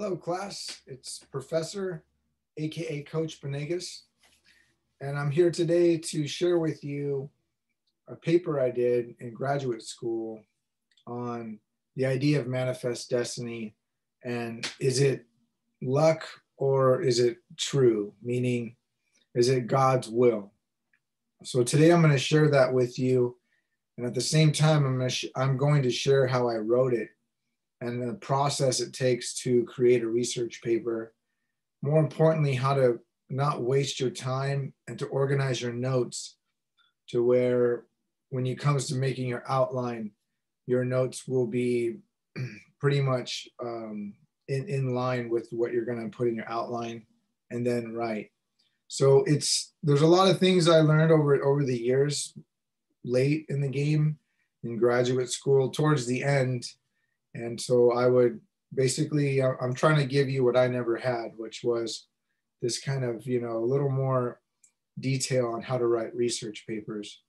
Hello, class. It's Professor, aka Coach Benegas, and I'm here today to share with you a paper I did in graduate school on the idea of manifest destiny and is it luck or is it true? Meaning, is it God's will? So today I'm going to share that with you, and at the same time, I'm going to, I'm going to share how I wrote it and the process it takes to create a research paper. More importantly, how to not waste your time and to organize your notes to where when it comes to making your outline, your notes will be pretty much um, in, in line with what you're going to put in your outline and then write. So it's there's a lot of things I learned over over the years late in the game in graduate school towards the end and so I would basically, I'm trying to give you what I never had, which was this kind of, you know, a little more detail on how to write research papers.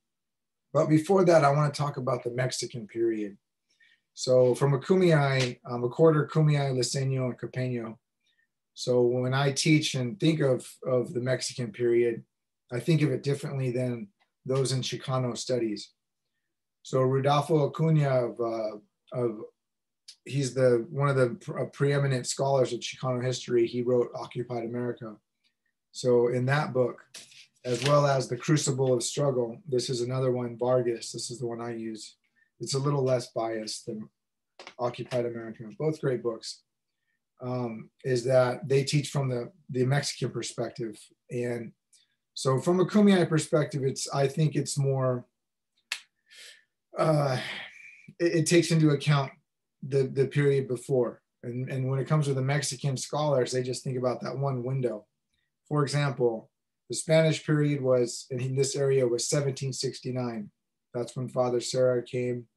But before that, I want to talk about the Mexican period. So from a Kumeyaay, I'm a quarter Kumeyaay, Luiseño, and Cupeño. So when I teach and think of, of the Mexican period, I think of it differently than those in Chicano studies. So Rodolfo Acuna of, uh, of he's the one of the pre- preeminent scholars of Chicano history. He wrote Occupied America. So in that book, as well as The Crucible of Struggle, this is another one, Vargas. This is the one I use. It's a little less biased than Occupied America. Both great books. Um, is that they teach from the the Mexican perspective, and so from a Kumeyaay perspective, it's I think it's more. Uh, it, it takes into account the, the period before. And, and when it comes to the Mexican scholars, they just think about that one window. For example, the Spanish period was in this area was 1769. That's when Father Serra came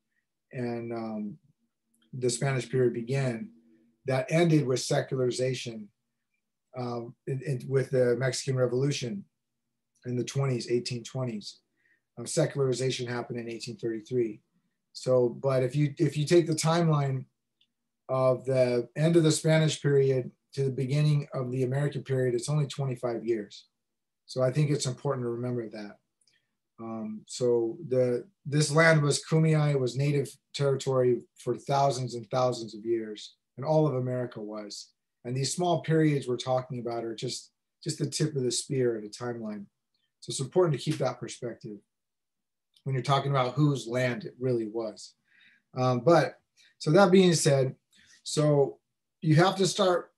and um, the Spanish period began. That ended with secularization um, in, in, with the Mexican Revolution in the 20s, 1820s. Um, secularization happened in 1833. So, but if you if you take the timeline of the end of the Spanish period to the beginning of the American period, it's only 25 years. So I think it's important to remember that. Um, so the this land was Kumeyaay, it was native territory for thousands and thousands of years, and all of America was. And these small periods we're talking about are just just the tip of the spear at a timeline. So it's important to keep that perspective when you're talking about whose land it really was. Um, but so that being said, so you have to start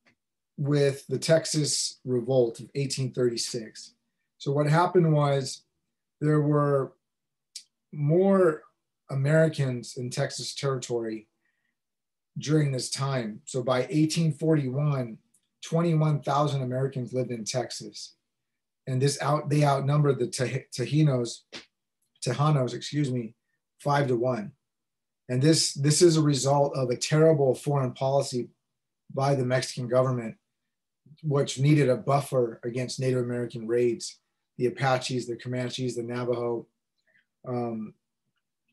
with the Texas Revolt of 1836. So what happened was there were more Americans in Texas territory during this time. So by 1841, 21,000 Americans lived in Texas. And this out they outnumbered the Tajinos Tejanos, excuse me, five to one. And this, this is a result of a terrible foreign policy by the Mexican government, which needed a buffer against Native American raids. The Apaches, the Comanches, the Navajo, um,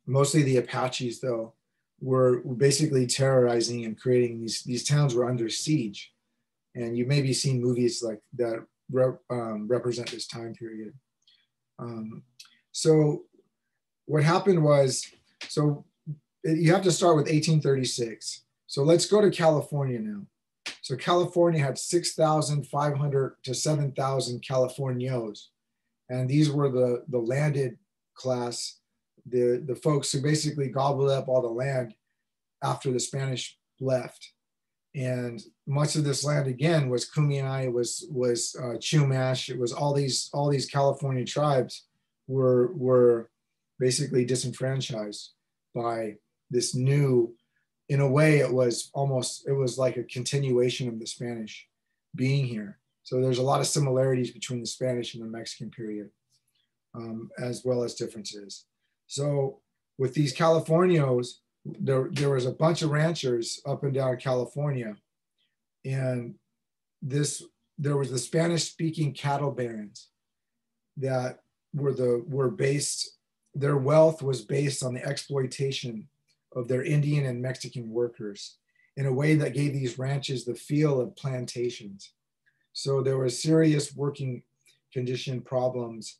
mostly the Apaches, though, were basically terrorizing and creating these, these towns were under siege. And you maybe seen movies like that um, represent this time period. Um, so what happened was, so you have to start with 1836. So let's go to California now. So California had 6,500 to 7,000 Californios. And these were the, the landed class, the, the folks who basically gobbled up all the land after the Spanish left. And much of this land again was Kumeyaay, was was uh, Chumash. It was all these all these California tribes were were basically disenfranchised by this new in a way it was almost it was like a continuation of the spanish being here. So there's a lot of similarities between the spanish and the mexican period um, as well as differences. So with these californios there, there was a bunch of ranchers up and down california and this there was the spanish speaking cattle barons that were the were based their wealth was based on the exploitation of their Indian and Mexican workers. in a way that gave these ranches the feel of plantations. So there were serious working condition problems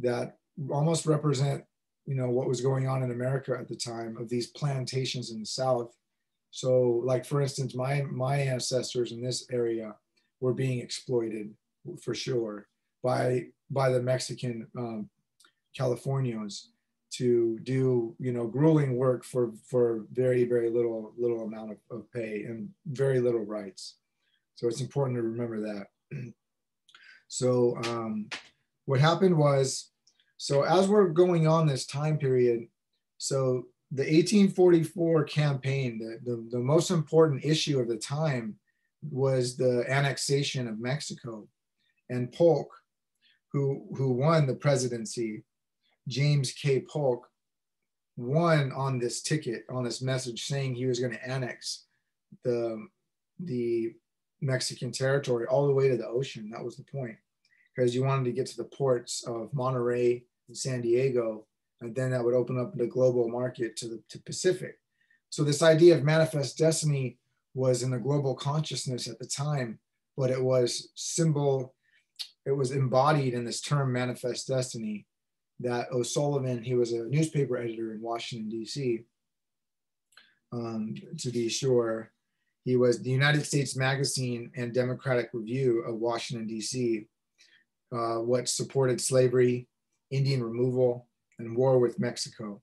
that almost represent, you know, what was going on in America at the time of these plantations in the South. So, like for instance, my my ancestors in this area were being exploited for sure by by the Mexican um, Californios to do you know grueling work for for very very little little amount of, of pay and very little rights. So it's important to remember that. So um, what happened was so as we're going on this time period so the 1844 campaign the, the, the most important issue of the time was the annexation of mexico. And polk who who won the presidency James K. Polk won on this ticket, on this message saying he was going to annex the, the Mexican territory all the way to the ocean. That was the point, because you wanted to get to the ports of Monterey and San Diego, and then that would open up the global market to the to Pacific. So this idea of manifest destiny was in the global consciousness at the time, but it was symbol, it was embodied in this term manifest destiny that O'Sullivan, he was a newspaper editor in Washington, D.C., um, to be sure. He was the United States Magazine and Democratic Review of Washington, D.C., uh, what supported slavery, Indian removal, and war with Mexico.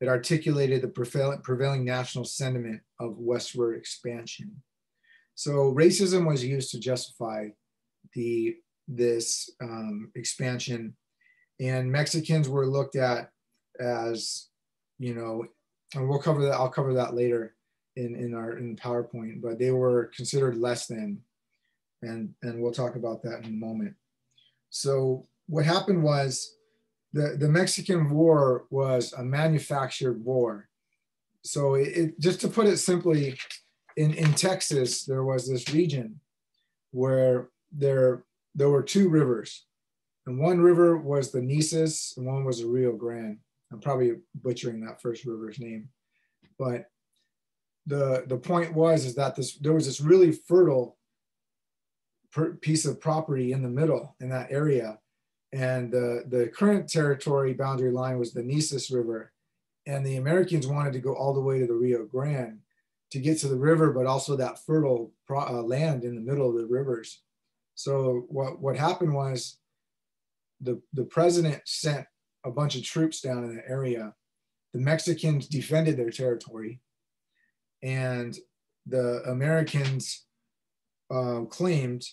It articulated the prevailing, national sentiment of westward expansion. So racism was used to justify the this um, expansion and Mexicans were looked at as, you know, and we'll cover that. I'll cover that later in in our in PowerPoint. But they were considered less than, and and we'll talk about that in a moment. So what happened was, the the Mexican War was a manufactured war. So it, it just to put it simply, in in Texas there was this region where there there were two rivers and one river was the Nesis, and one was the Rio Grande. I'm probably butchering that first river's name, but the the point was is that this there was this really fertile piece of property in the middle in that area, and the the current territory boundary line was the Nesis River, and the Americans wanted to go all the way to the Rio Grande to get to the river, but also that fertile uh, land in the middle of the rivers. So what what happened was the, the president sent a bunch of troops down in the area. The Mexicans defended their territory, and the Americans uh, claimed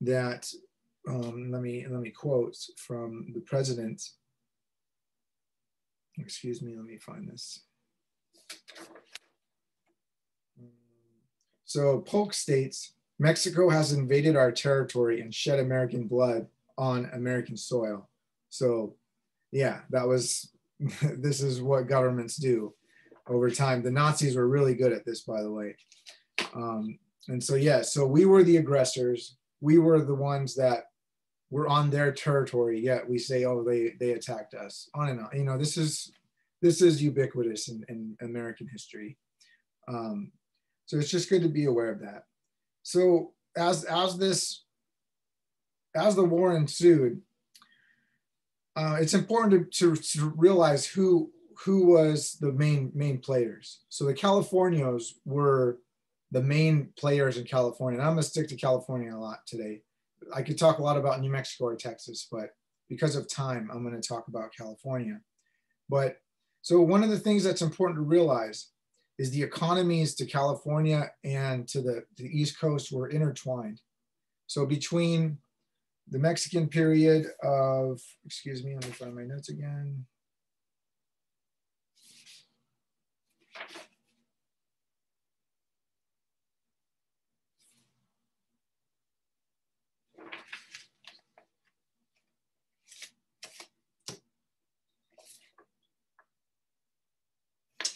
that. Um, let me let me quote from the president. Excuse me. Let me find this. So Polk states Mexico has invaded our territory and shed American blood on American soil. So, yeah, that was this is what governments do over time. The Nazis were really good at this, by the way. Um, and so, yeah, so we were the aggressors. We were the ones that were on their territory. Yet we say, oh, they they attacked us. On and on. You know, this is this is ubiquitous in, in American history. Um, so it's just good to be aware of that. So as as this as the war ensued, uh, it's important to, to, to, realize who who was the main main players. So the Californios were the main players in California. And I'm gonna stick to California a lot today. I could talk a lot about New Mexico or Texas, but because of time, I'm gonna talk about California. But so one of the things that's important to realize is the economies to California and to the, to the East Coast were intertwined. So between the Mexican period of, excuse me, let me find my notes again.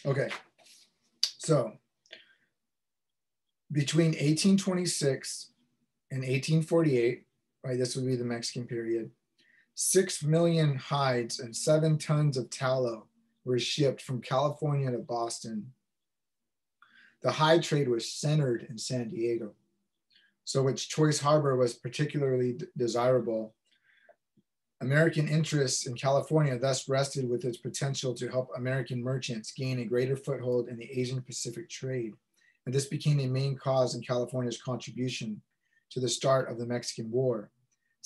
Okay, so between 1826 and 1848, right? This would be the Mexican period. Six million hides and seven tons of tallow were shipped from California to Boston. the hide trade was centered in San Diego. So its choice harbor was particularly desirable. American interests in California thus rested with its potential to help American merchants gain a greater foothold in the Asian Pacific trade. And this became a main cause in California's contribution to the start of the Mexican War.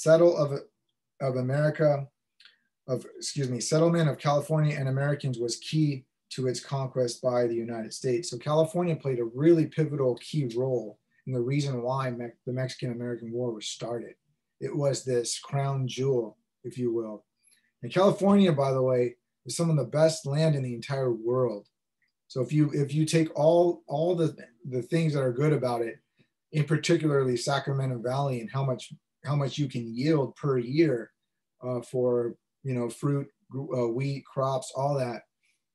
Settle of, of America, of excuse me, settlement of California and Americans was key to its conquest by the United States. So California played a really pivotal key role in the reason why Me the Mexican-American War was started. It was this crown jewel, if you will. And California, by the way, is some of the best land in the entire world. So if you if you take all all the the things that are good about it, in particularly Sacramento Valley and how much how much you can yield per year uh, for you know fruit, uh, wheat, crops, all that,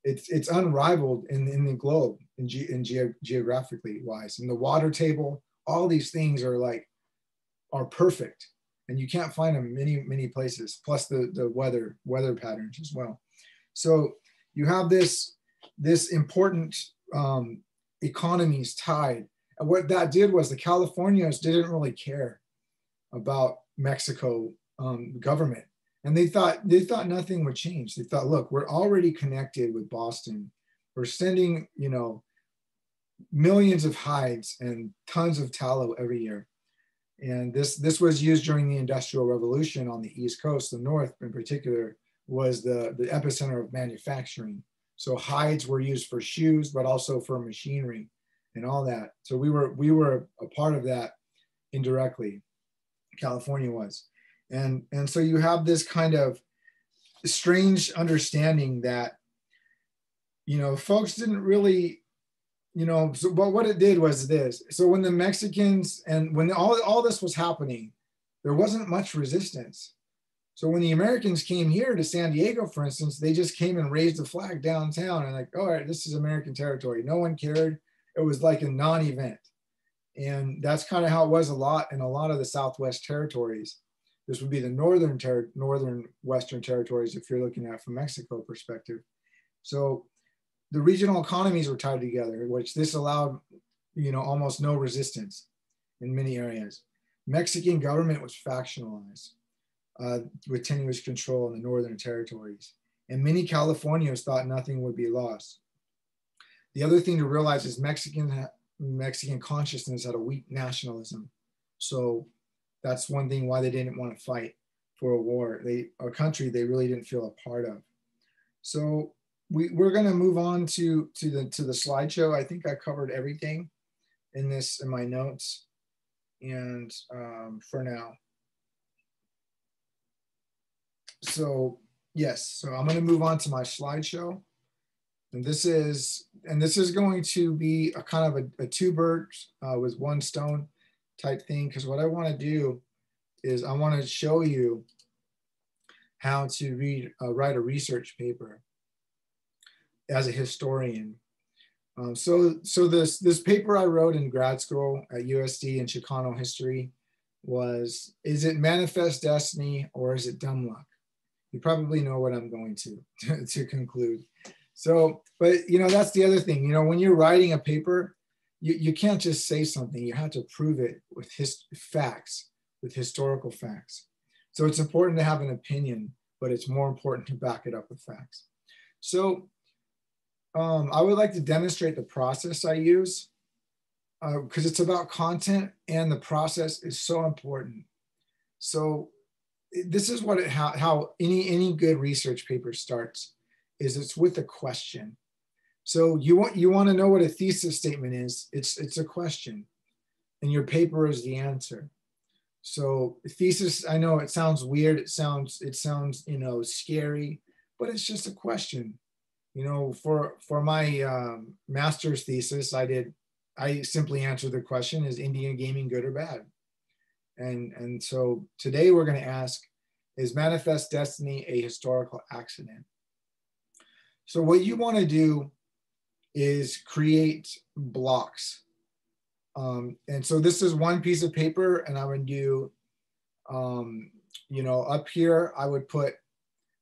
it's it's unrivaled in, in the globe in, ge- in ge- geographically wise. And the water table, all these things are like are perfect, and you can't find them many many places. Plus the the weather weather patterns as well. So you have this this important um, economies tied. And what that did was the Californians didn't really care about Mexico um, government, and they thought they thought nothing would change. They thought, look, we're already connected with Boston. We're sending, you know, millions of hides and tons of tallow every year. And this this was used during the Industrial Revolution on the East Coast. The North, in particular, was the the epicenter of manufacturing. So hides were used for shoes, but also for machinery and all that. So we were we were a part of that indirectly. California was, and and so you have this kind of strange understanding that you know folks didn't really you know so but what it did was this so when the mexicans and when all, all this was happening there wasn't much resistance so when the Americans came here to San Diego, for instance, they just came and raised the flag downtown and like, all right, this is American territory. No one cared. It was like a non-event. And that's kind of how it was a lot in a lot of the Southwest territories. This would be the northern ter- northern Western territories if you're looking at from Mexico perspective. So the regional economies were tied together, which this allowed, you know, almost no resistance in many areas. Mexican government was factionalized uh, with tenuous control in the northern territories. And many Californians thought nothing would be lost. The other thing to realize is Mexican, Mexican consciousness had a weak nationalism. So that's one thing why they didn't want to fight for a war. They, a country they really didn't feel a part of. So we, we're going to move on to, to, the, to the slideshow. I think I covered everything in this in my notes. And um, for now so yes, so I'm going to move on to my slideshow. And this is, and this is going to be a kind of a, a two birds uh, with one stone type thing. Because what I want to do is I want to show you how to read, uh, write a research paper as a historian. Um, so, so this this paper I wrote in grad school at USD in Chicano history was: Is it manifest destiny or is it dumb luck? you probably know what I'm going to, to, to conclude. So, but you know, that's the other thing, you know, when you're writing a paper, you, you can't just say something, you have to prove it with his facts, with historical facts. So it's important to have an opinion, but it's more important to back it up with facts. So um, I would like to demonstrate the process I use because uh, it's about content and the process is so important. So this is what it, how, how any any good research paper starts is it's with a question. So you want you want to know what a thesis statement is. It's it's a question and your paper is the answer. So thesis i know it sounds weird. It sounds it sounds you know scary but it's just a question. You know for for my um, master's thesis i did i simply answered the question is indian gaming good or bad? And, and so today we're going to ask, is Manifest Destiny a historical accident? So what you want to do is create blocks. Um, and so this is one piece of paper and I would do, um, you know, up here, I would put,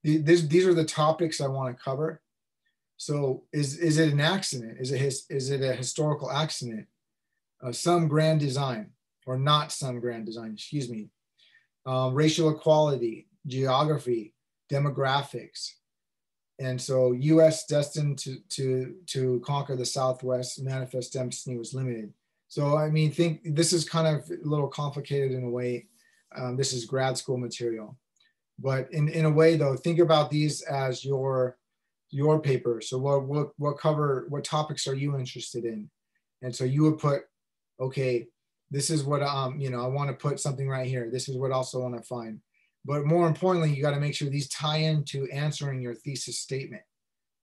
these, these are the topics I want to cover. So is, is it an accident? Is it, his, is it a historical accident? Uh, some grand design or not some grand design, excuse me. Um, racial equality, geography, demographics. And so US destined to, to, to conquer the Southwest manifest destiny was limited. So, I mean, think this is kind of a little complicated in a way. Um, this is grad school material, but in, in a way though, think about these as your, your paper. So what, what, what cover, what topics are you interested in? And so you would put, okay, this is what, um, you know, I want to put something right here. This is what also want to find. But more importantly, you got to make sure these tie into answering your thesis statement.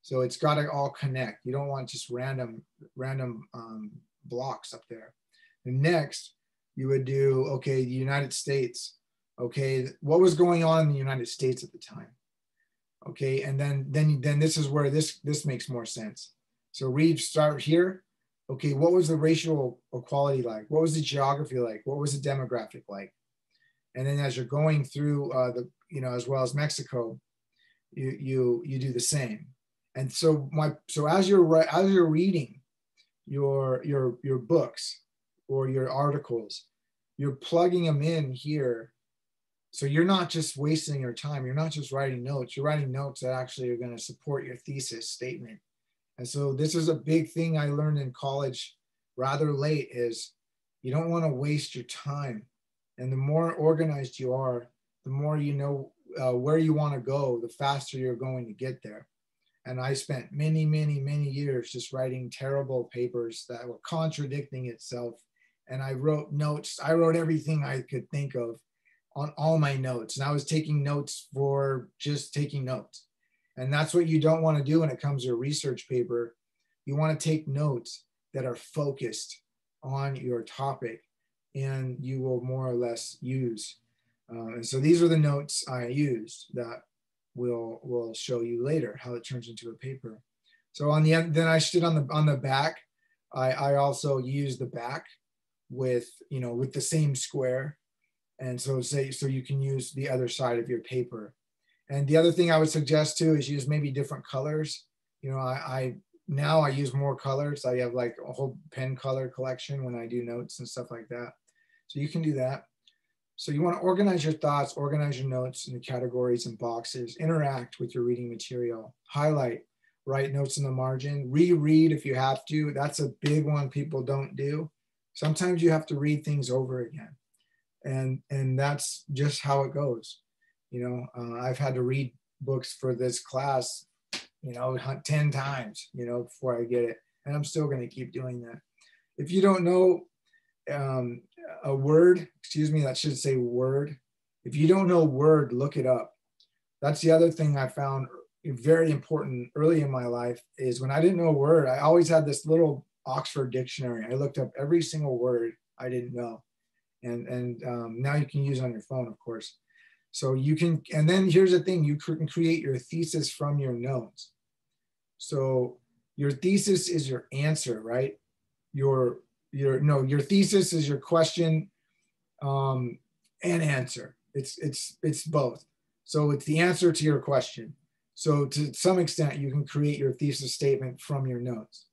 So it's got to all connect. You don't want just random, random um, blocks up there. And next, you would do, okay, the United States. Okay, what was going on in the United States at the time? Okay, and then then then this is where this this makes more sense. So read start here. Okay, what was the racial equality like? What was the geography like? What was the demographic like? And then as you're going through uh, the, you know, as well as Mexico, you you you do the same. And so my so as you're as you're reading, your your your books or your articles you're plugging them in here. So you're not just wasting your time. You're not just writing notes. You're writing notes that actually are going to support your thesis statement. And so this is a big thing i learned in college rather late is you don't want to waste your time and the more organized you are the more you know uh, where you want to go the faster you're going to get there and I spent many, many, many years just writing terrible papers that were contradicting itself. And I wrote notes. I wrote everything I could think of on all my notes. And I was taking notes for just taking notes. And that's what you don't want to do when it comes to a research paper. You want to take notes that are focused on your topic and you will more or less use. Uh, and so these are the notes I used that will will show you later how it turns into a paper. So on the end, then I stood on the on the back. I, I also use the back with you know with the same square, and so say so you can use the other side of your paper. And the other thing I would suggest too is use maybe different colors. You know, I, I now I use more colors. I have like a whole pen color collection when I do notes and stuff like that. So you can do that. So you want to organize your thoughts, organize your notes in the categories and boxes, interact with your reading material, highlight, write notes in the margin, reread if you have to. That's a big one people don't do. Sometimes you have to read things over again. And, and that's just how it goes. You know, uh, I've had to read books for this class, you know, 10 times, you know, before I get it. And I'm still going to keep doing that. If you don't know um, a word, excuse me, that should say word. If you don't know word, look it up. That's the other thing I found very important early in my life is when I didn't know a word, I always had this little Oxford dictionary. I looked up every single word I didn't know. And, and um, now you can use on your phone, of course. So you can, and then here's the thing, you can create your thesis from your notes. So your thesis is your answer, right? Your your no your thesis is your question um, and answer. It's it's it's both. So it's the answer to your question. So to some extent, you can create your thesis statement from your notes.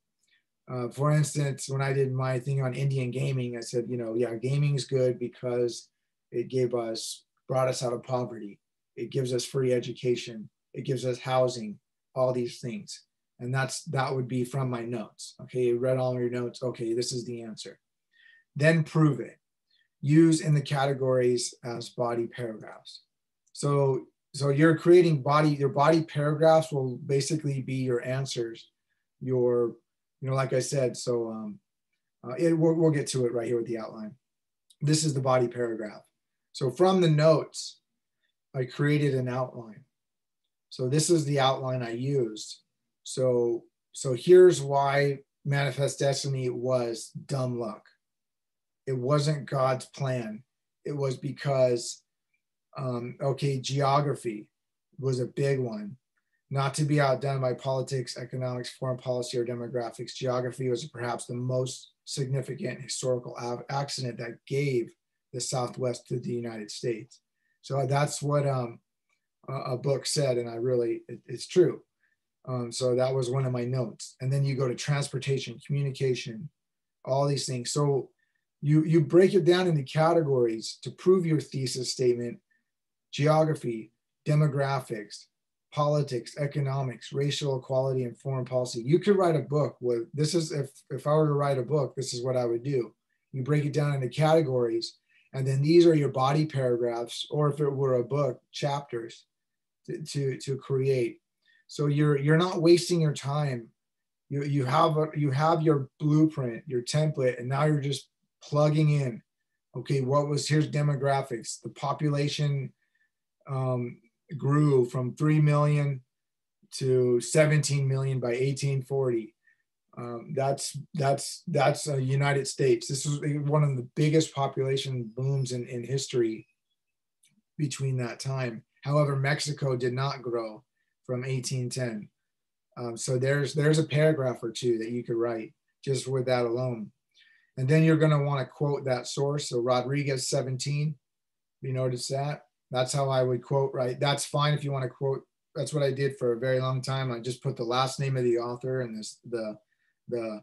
Uh, for instance, when I did my thing on Indian gaming, I said, you know, yeah, gaming is good because it gave us, brought us out of poverty. It gives us free education. It gives us housing, all these things and that's that would be from my notes. Okay you read all your notes. Okay this is the answer. Then prove it. Use in the categories as body paragraphs. So so you're creating body your body paragraphs will basically be your answers your you know like i said so um uh, it, we'll, we'll get to it right here with the outline. This is the body paragraph. So from the notes i created an outline. So this is the outline i used so so here's why manifest destiny was dumb luck. It wasn't God's plan. It was because um, okay, geography was a big one. Not to be outdone by politics, economics, foreign policy, or demographics, geography was perhaps the most significant historical accident that gave the Southwest to the United States. So that's what um, a book said, and I really, it, it's true Um, so that was one of my notes. And then you go to transportation, communication, all these things. So you you break it down into categories to prove your thesis statement: geography, demographics, politics, economics, racial equality, and foreign policy. You could write a book with this is if if I were to write a book, this is what I would do. You break it down into categories, and then these are your body paragraphs, or if it were a book, chapters to to, to create. So you're you're not wasting your time. You you have a, you have your blueprint, your template, and now you're just plugging in. Okay, what was here's demographics. The population um, grew from 3 million to 17 million by 1840. Um, that's that's that's uh, United States. This is one of the biggest population booms in, in history between that time. However, Mexico did not grow from 1810. Um, so there's there's a paragraph or two that you could write just with that alone. And then you're going to want to quote that source. So Rodriguez 17, you notice that? That's how I would quote, right? That's fine if you want to quote. That's what I did for a very long time. I just put the last name of the author and this the the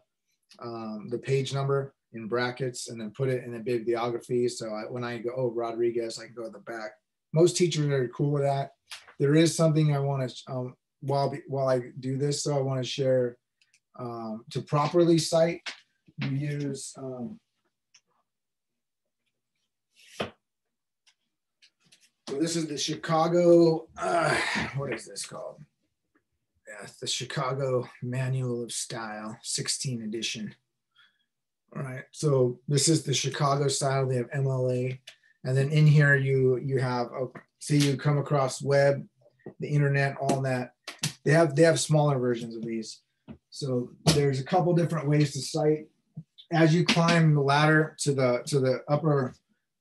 um, the page number in brackets and then put it in a bibliography. So I, when I go, oh, Rodriguez, I can go to the back. Most teachers are cool with that. There is something I want to, um, while, while I do this, so I want to share um, to properly cite, you use um, So this is the Chicago, uh, what is this called? Yeah, the Chicago Manual of Style, 16 edition. All right, so this is the Chicago style. They have MLA, and then in here you you have oh, see you come across web, the internet, all that. They have they have smaller versions of these. So there's a couple different ways to cite. As you climb the ladder to the to the upper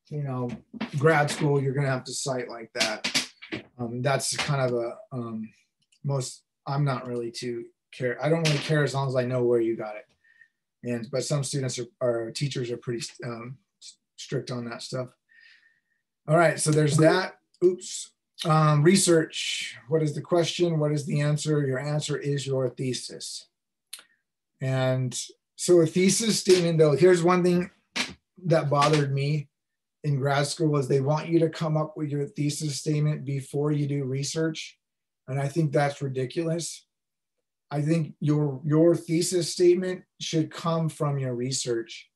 you know, grad school, you're to have to cite like that. Um, that's kind of a um, most. I'm not really too care. I don't really care as long as I know where you got it. And but some students are, are teachers are pretty um, strict on that stuff. All right, so there's that. Oops. Um, research. What is the question? What is the answer? Your answer is your thesis. And so a thesis statement, though, here's one thing that bothered me in grad school was they want you to come up with your thesis statement before you do research. And I think that's ridiculous. I think your your thesis statement should come from your research.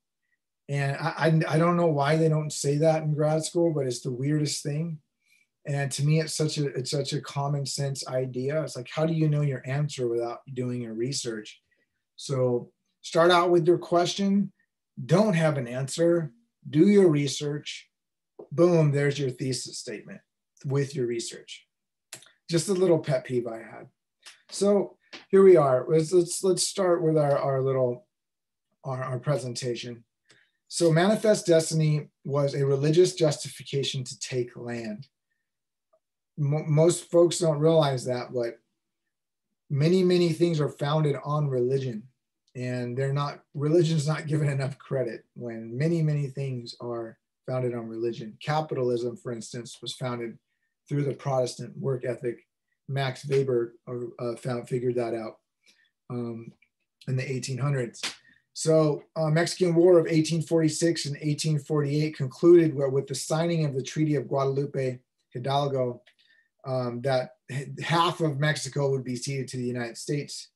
And I, I, I don't know why they don't say that in grad school, but it's the weirdest thing. And to me, it's such a it's such a common sense idea. It's like, how do you know your answer without doing your research? So start out with your question. Don't have an answer do your research, boom, there's your thesis statement with your research. Just a little pet peeve I had. So here we are. Let's let's, let's start with our, our little our, our presentation. So manifest destiny was a religious justification to take land. Most folks don't realize that, but many, many things are founded on religion and they're not religion's not given enough credit when many many things are founded on religion. Capitalism for instance was founded through the protestant work ethic. Max weber uh, found figured that out um, in the 1800s so uh, mexican war of 1846 and 1848 concluded with the signing of the treaty of guadalupe hidalgo um, that half of mexico would be ceded to the united states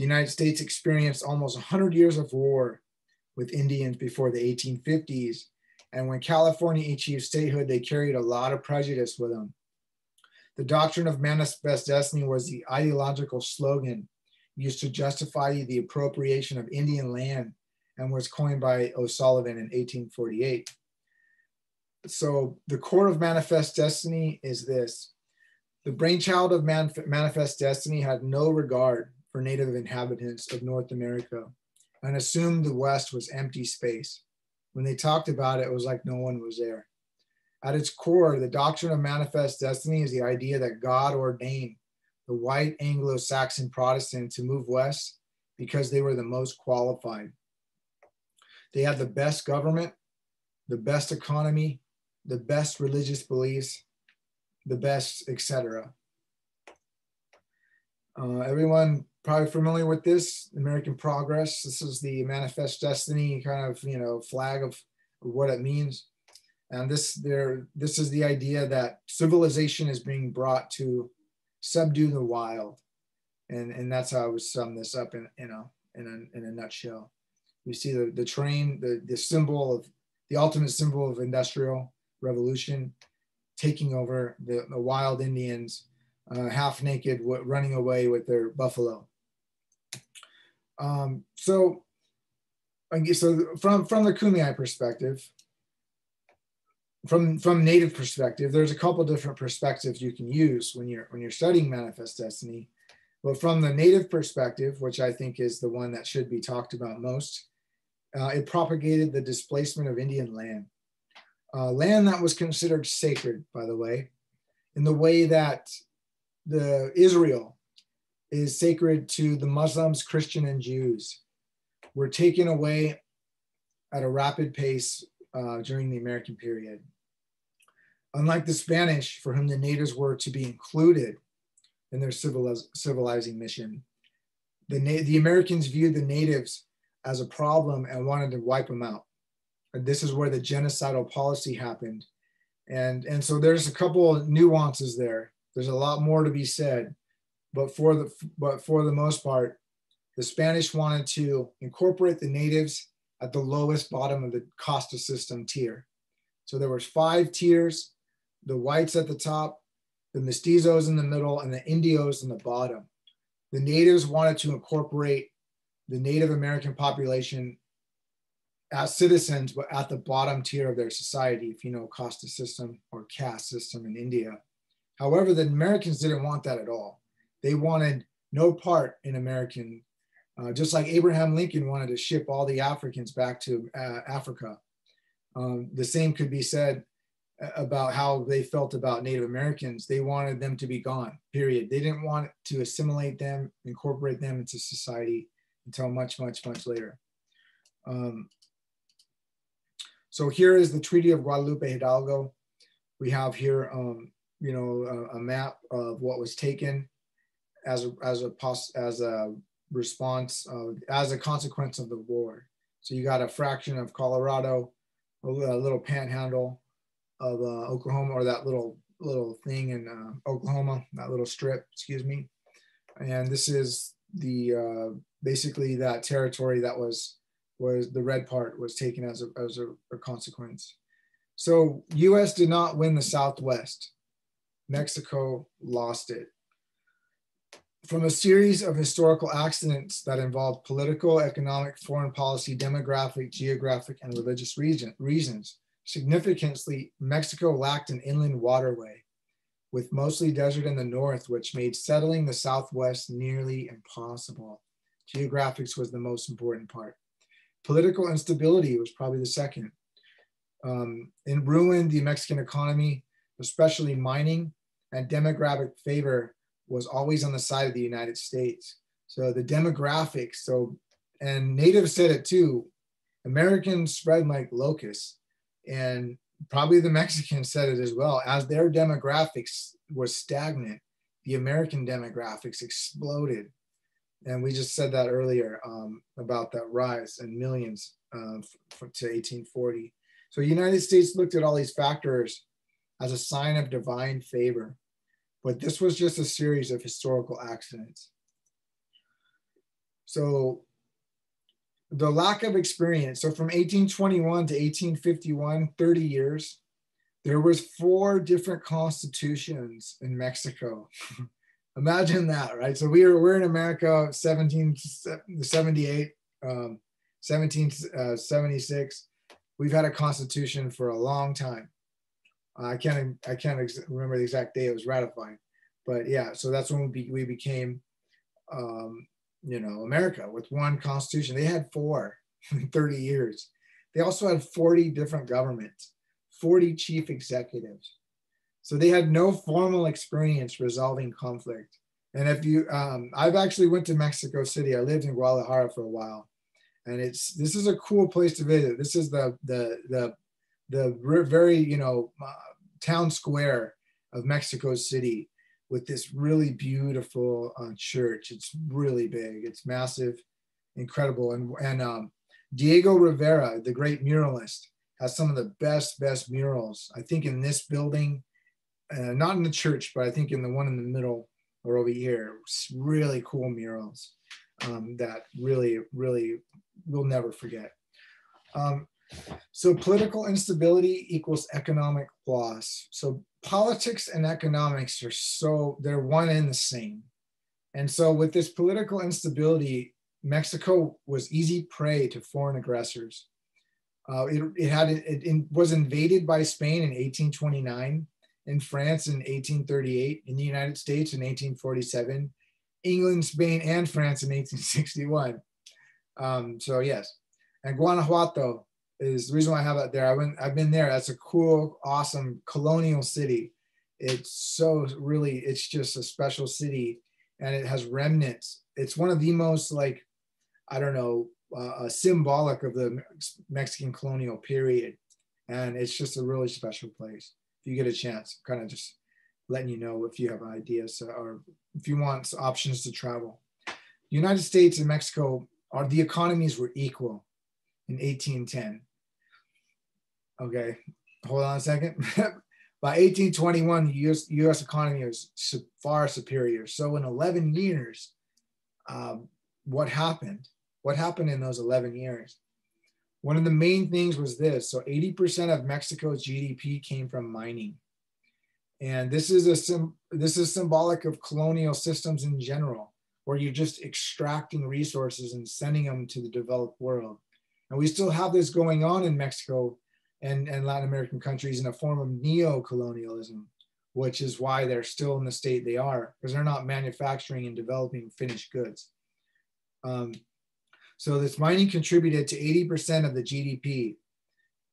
the United States experienced almost 100 years of war with Indians before the 1850s. And when California achieved statehood, they carried a lot of prejudice with them. The doctrine of manifest destiny was the ideological slogan used to justify the appropriation of Indian land and was coined by O'Sullivan in 1848. So the core of manifest destiny is this. The brainchild of manifest destiny had no regard for native inhabitants of North America and assumed the West was empty space. When they talked about it, it was like no one was there. At its core, the doctrine of manifest destiny is the idea that God ordained the white Anglo Saxon Protestant to move west because they were the most qualified. They had the best government, the best economy, the best religious beliefs, the best, etc. Uh, everyone probably familiar with this, American Progress. This is the Manifest Destiny kind of, you know, flag of, what it means. And this there, this is the idea that civilization is being brought to subdue the wild. And, and that's how I would sum this up in, you know, in a, in a nutshell. You see the, the train, the, the symbol of the ultimate symbol of industrial revolution, taking over the, the wild Indians, uh, half naked, running away with their buffalo. Um, so, so from from the Kumeyaay perspective, from from native perspective, there's a couple different perspectives you can use when you're when you're studying manifest destiny. But from the native perspective, which I think is the one that should be talked about most, uh, it propagated the displacement of Indian land, uh, land that was considered sacred, by the way, in the way that the Israel is sacred to the Muslims, Christian, and Jews were taken away at a rapid pace uh, during the American period. Unlike the Spanish, for whom the natives were to be included in their civiliz- civilizing mission, the, the Americans viewed the natives as a problem and wanted to wipe them out. This is where the genocidal policy happened. And, and so there's a couple of nuances there. There's a lot more to be said but for the but for the most part, the Spanish wanted to incorporate the natives at the lowest bottom of the casta system tier. So there was five tiers, the whites at the top, the mestizos in the middle, and the indios in the bottom. The natives wanted to incorporate the Native American population as citizens, but at the bottom tier of their society, if you know caste system or caste system in India. However, the Americans didn't want that at all. They wanted no part in American, uh, just like Abraham Lincoln wanted to ship all the Africans back to uh, Africa. Um, the same could be said uh, about how they felt about Native Americans. They wanted them to be gone, period. They didn't want to assimilate them, incorporate them into society until much, much, much later. Um, so here is the Treaty of Guadalupe Hidalgo. We have here, um, you know, a, a, map of what was taken as a, as a as a response as a consequence of the war. So you got a fraction of Colorado, a little panhandle of uh, Oklahoma, or that little little thing in uh, Oklahoma, that little strip, excuse me. And this is the uh, basically that territory that was was the red part was taken as a, as a, a consequence. So U.S. did not win the Southwest. Mexico lost it from a series of historical accidents that involved political, economic, foreign policy, demographic, geographic, and religious region, reasons. Significantly, Mexico lacked an inland waterway, with mostly desert in the north, which made settling the southwest nearly impossible. Geographics was the most important part. Political instability was probably the second. Um, it ruined the Mexican economy, especially mining, and demographic favor was always on the side of the United States. So the demographics, so and natives said it too. Americans spread like locusts, and probably the Mexicans said it as well. As their demographics was stagnant, the American demographics exploded, and we just said that earlier um, about that rise in millions uh, to 1840. So the United States looked at all these factors as a sign of divine favor but this was just a series of historical accidents. So the lack of experience. So from 1821 to 1851, 30 years, there was four different constitutions in Mexico. Imagine that, right? So we were, we're in America 1778, um, 1776. We've had a constitution for a long time. I can't I can't ex- remember the exact day it was ratified, but yeah. So that's when we, be, we became, um, you know, America with one constitution. They had four in 30 years. They also had 40 different governments, 40 chief executives. So they had no formal experience resolving conflict. And if you, um, I've actually went to Mexico City. I lived in Guadalajara for a while, and it's this is a cool place to visit. This is the the the the very you know uh, town square of Mexico City. with this really beautiful uh, church. It's really big. It's massive, incredible. And and um, Diego Rivera, the great muralist, has some of the best best murals. I think in this building, uh, not in the church, but I think in the one in the middle or over here, really cool murals um, that really really we'll never forget. Um, so political instability equals economic loss. So politics and economics are so they're one and the same. And so with this political instability, Mexico was easy prey to foreign aggressors. Uh, it, it had it, it was invaded by Spain in 1829, in France in 1838, in the United States in 1847, England, Spain, and France in 1861. Um, so yes, and Guanajuato is the reason why I have it there. I went, I've been there. That's a cool, awesome colonial city. It's so really, it's just a special city, and it has remnants. It's one of the most like, I don't know, uh, symbolic of the Mexican colonial period, and it's just a really special place. If you get a chance, kind of just letting you know if you have ideas or if you want options to travel. United States and Mexico are the economies were equal in 1810 Okay, hold on a second. By 1821, the US, US economy was far superior. So in 11 years, um, what happened? What happened in those 11 years? One of the main things was this. So 80% of Mexico's GDP came from mining. And this is a this is symbolic of colonial systems in general, where you're just extracting resources and sending them to the developed world. And we still have this going on in Mexico and, and Latin American countries in a form of neo-colonialism, which is why they're still in the state they are, because they're not manufacturing and developing finished goods. Um, so this mining contributed to 80% of the GDP,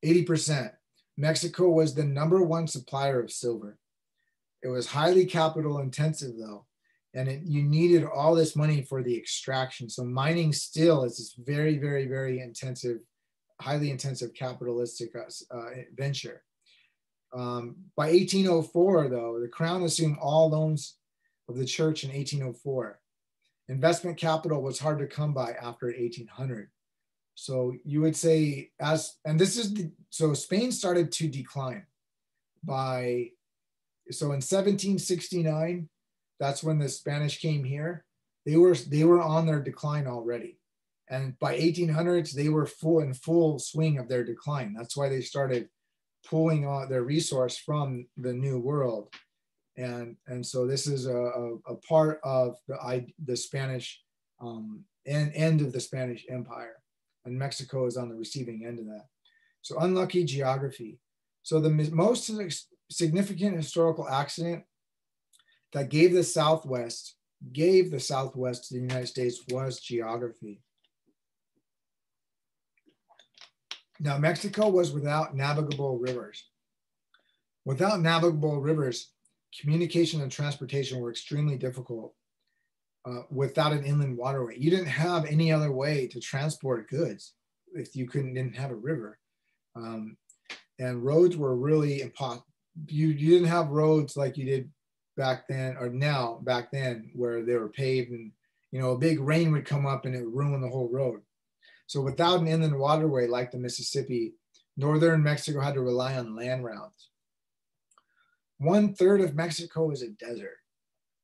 80%. Mexico was the number one supplier of silver. It was highly capital intensive though, and it, you needed all this money for the extraction. So mining still is this very, very, very intensive highly intensive capitalistic uh, uh, venture. Um, by 1804, though, the crown assumed all loans of the church in 1804. Investment capital was hard to come by after 1800. So you would say, as and this is the, so Spain started to decline by so in 1769, that's when the Spanish came here. They were they were on their decline already. And by 1800s, they were full in full swing of their decline. That's why they started pulling out their resource from the New World. And, and so this is a, a, a part of the, the Spanish um, end, end of the Spanish Empire. And Mexico is on the receiving end of that. So unlucky geography. So the most significant historical accident that gave the Southwest, gave the Southwest to the United States was geography. Now, Mexico was without navigable rivers. Without navigable rivers, communication and transportation were extremely difficult uh, without an inland waterway. You didn't have any other way to transport goods if you couldn't didn't have a river. Um, and roads were really impossible. You, you didn't have roads like you did back then or now back then where they were paved and you know a big rain would come up and it would ruin the whole road so without an inland waterway like the Mississippi, northern Mexico had to rely on land routes. One third of Mexico is a desert.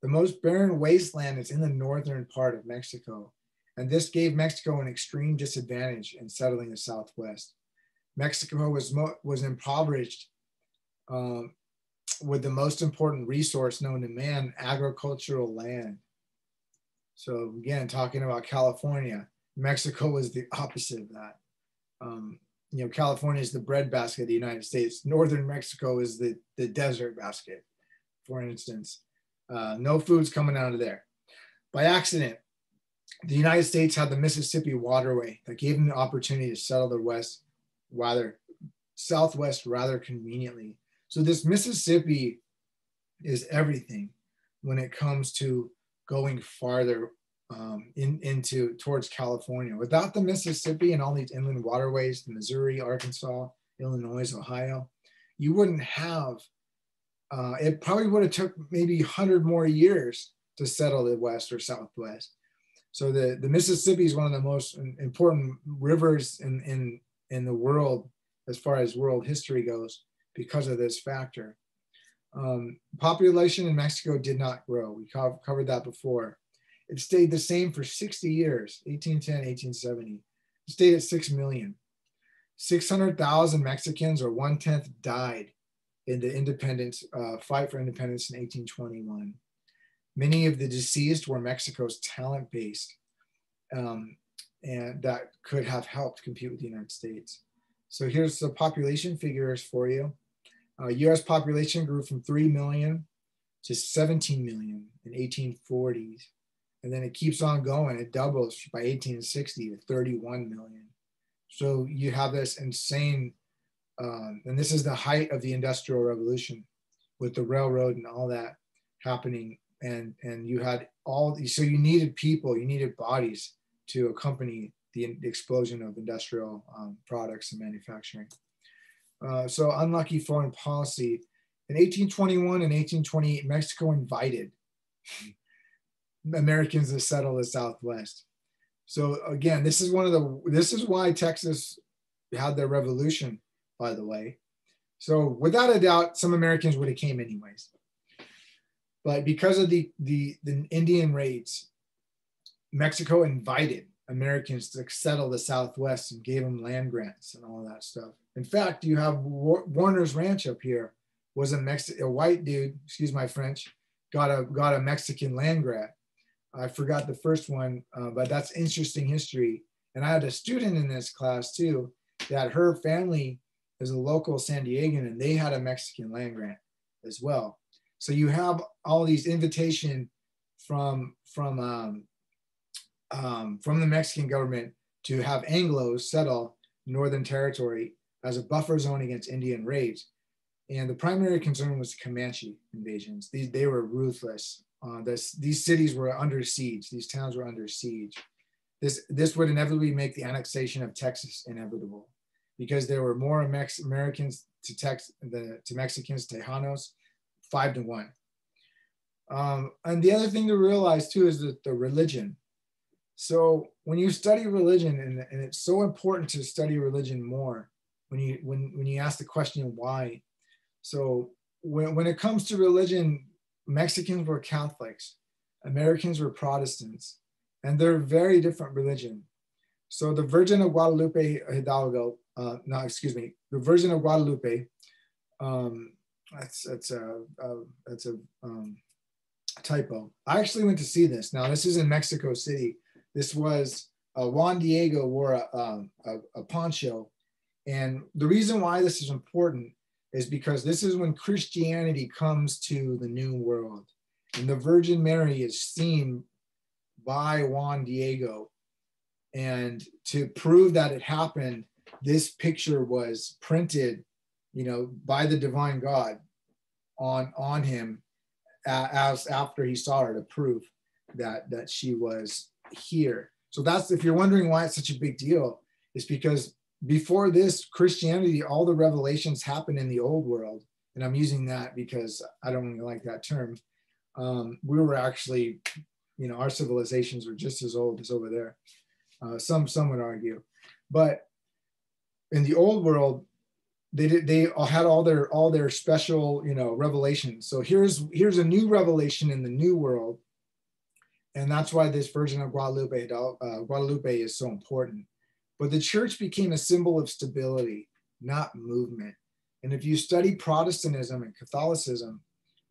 The most barren wasteland is in the northern part of Mexico, and this gave Mexico an extreme disadvantage in settling the Southwest. Mexico was, was impoverished um, with the most important resource known to man, agricultural land. So again, talking about California, Mexico was the opposite of that. Um, you know, California is the breadbasket of the United States. Northern Mexico is the, the desert basket, for instance. Uh, no food's coming out of there. By accident, the United States had the Mississippi waterway that gave them the opportunity to settle the West rather Southwest rather conveniently. So this Mississippi is everything when it comes to going farther um, in, into towards California. Without the Mississippi and all these inland waterways, Missouri, Arkansas, Illinois, Ohio, you wouldn't have uh, it probably would have took maybe 100 more years to settle the West or Southwest. So the, the Mississippi is one of the most important rivers in, in, in the world as far as world history goes because of this factor. Um, population in Mexico did not grow. We co covered that before. It stayed the same for 60 years, 1810, 1870. It stayed at 6 million. 600,000 Mexicans or one tenth died in the independence uh, fight for independence in 1821. Many of the deceased were Mexico's talent base, um, and that could have helped compete with the United States. So here's the population figures for you. Uh, US population grew from 3 million to 17 million in 1840s. And then it keeps on going. It doubles by 1860 to 31 million. So you have this insane, um, and this is the height of the Industrial Revolution with the railroad and all that happening. And, and you had all, so you needed people, you needed bodies to accompany the, explosion of industrial um, products and manufacturing. Uh, so unlucky foreign policy. In 1821 and 1828, Mexico invited Americans to settle the Southwest. So again, this is one of the, this is why Texas had their revolution, by the way. So without a doubt, some Americans would have came anyways. But because of the, the, the Indian raids, Mexico invited Americans to settle the Southwest and gave them land grants and all that stuff. In fact, you have Warner's Ranch up here was a Mex a white dude, excuse my French, got a got a Mexican land grant. I forgot the first one, uh, but that's interesting history. And I had a student in this class too that her family is a local San Diegan and they had a Mexican land grant as well. So you have all these invitation from from um, um, from the Mexican government to have Anglos settle Northern Territory as a buffer zone against Indian raids. And the primary concern was the Comanche invasions. These, they were ruthless. Uh, this, these cities were under siege. These towns were under siege. This, this would inevitably make the annexation of Texas inevitable because there were more Mex Americans to, Tex the, to Mexicans, Tejanos, five to one. Um, and the other thing to realize too is that the religion so when you study religion, and, and it's so important to study religion more when you when when you ask the question why. So when, when it comes to religion, Mexicans were Catholics, Americans were Protestants, and they're very different religion. So the Virgin of Guadalupe Hidalgo, uh, no, excuse me, the Virgin of Guadalupe, um, that's that's a, a that's a um, typo. I actually went to see this. Now this is in Mexico City, this was uh, Juan Diego wore a, um, a, a poncho. And the reason why this is important is because this is when Christianity comes to the New World. And the Virgin Mary is seen by Juan Diego. And to prove that it happened, this picture was printed, you know, by the divine God on, on him as after he saw her to prove that, that she was here. So that's if you're wondering why it's such a big deal, it's because before this, Christianity, all the revelations happened in the old world. And I'm using that because I don't really like that term. Um, we were actually, you know, our civilizations were just as old as over there. Uh, some some would argue, but in the old world, they did they all had all their all their special you know revelations. So here's here's a new revelation in the new world and that's why this version of Guadalupe, uh, Guadalupe is so important. But the church became a symbol of stability, not movement. And if you study Protestantism and Catholicism,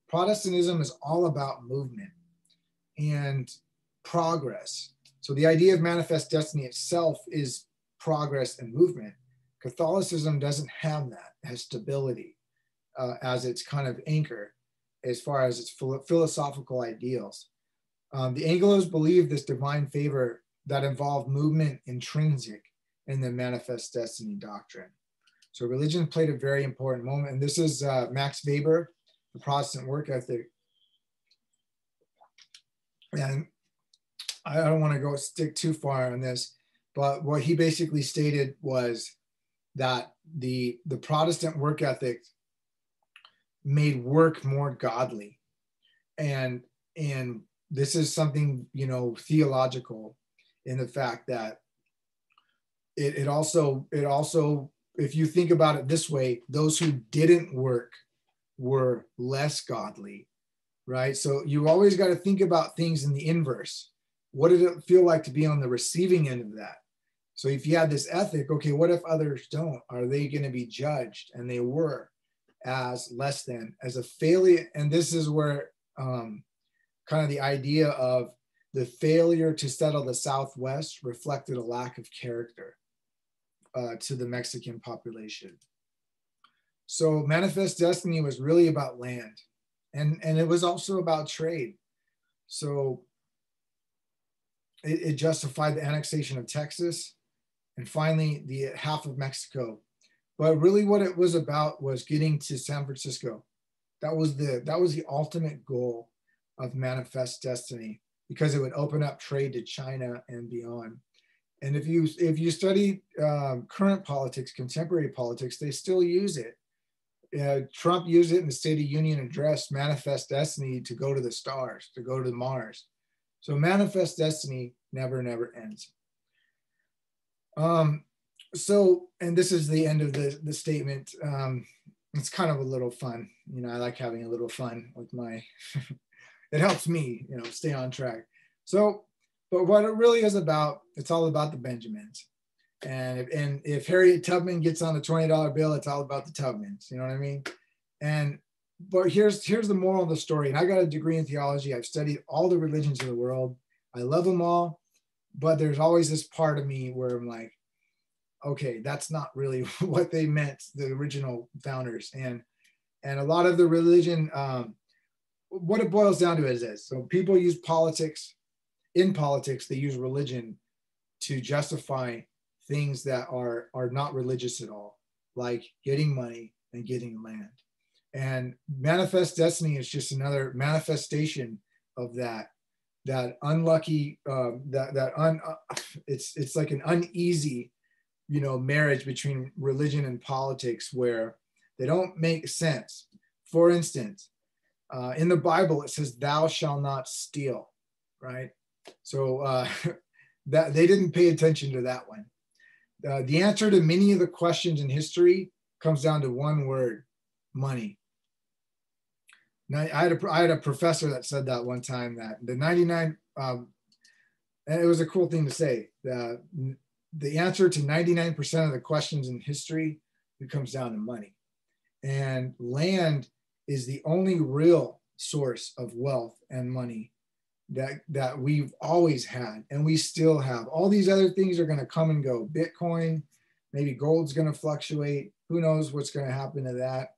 Protestantism is all about movement and progress. So the idea of manifest destiny itself is progress and movement. Catholicism doesn't have that, it has stability uh, as its kind of anchor as far as its philosophical ideals. Um, the Anglos believed this divine favor that involved movement intrinsic in the manifest destiny doctrine. So religion played a very important moment. And this is uh, Max Weber, the Protestant work ethic. And I don't want to go stick too far on this, but what he basically stated was that the, the Protestant work ethic made work more godly and and this is something you know theological in the fact that it, it also it also if you think about it this way those who didn't work were less godly right? So you always got to think about things in the inverse. What did it feel like to be on the receiving end of that? So if you had this ethic okay what if others don't? Are they going to be judged? And they were as less than as a failure and this is where um, kind of the idea of the failure to settle the southwest reflected a lack of character uh, to the mexican population. So manifest destiny was really about land and and it was also about trade. So it, it justified the annexation of texas and finally the half of mexico. But really what it was about was getting to san francisco. That was the that was the ultimate goal of manifest destiny because it would open up trade to china and beyond and if you if you study um, current politics contemporary politics they still use it. Uh, trump used it in the state of union address manifest destiny to go to the stars to go to mars. So manifest destiny never never ends. Um so and this is the end of the the statement. Um it's kind of a little fun. You know i like having a little fun with my it helps me you know stay on track. So but what it really is about it's all about the benjamins. And if, and if harriet tubman gets on the $20 bill it's all about the tubmans you know what i mean? And but here's here's the moral of the story. And i got a degree in theology. I've studied all the religions of the world. I love them all but there's always this part of me where i'm like okay, that's not really what they meant, the original founders. And and a lot of the religion, um, what it boils down to is this. So people use politics, in politics, they use religion to justify things that are are not religious at all, like getting money and getting land. And manifest destiny is just another manifestation of that that unlucky uh, that that un uh, it's it's like an uneasy you know marriage between religion and politics where they don't make sense for instance uh, in the bible it says thou shall not steal right so uh, that they didn't pay attention to that one. Uh, the answer to many of the questions in history comes down to one word money. Now, I had, a, I had a professor that said that one time that the 99 um, and it was a cool thing to say the the answer to 99% of the questions in history it comes down to money. And land is the only real source of wealth and money that that we've always had and we still have. All these other things are going to come and go. Bitcoin maybe gold's going to fluctuate. Who knows what's going to happen to that.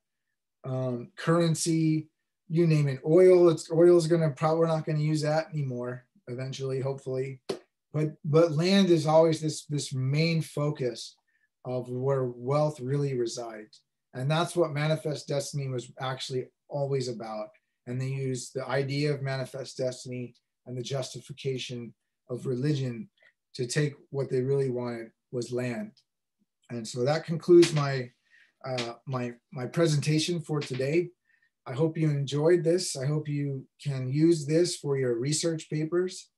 Um, currency you name it. Oil it's oil is going to probably we're not going to use that anymore eventually hopefully. But but land is always this this main focus of where wealth really resides. And that's what manifest destiny was actually always about. And they use the idea of manifest destiny and the justification of religion to take what they really wanted was land and so that concludes my uh, my my presentation for today i hope you enjoyed this i hope you can use this for your research papers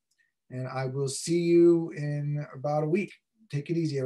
and I will see you in about a week. Take it easy.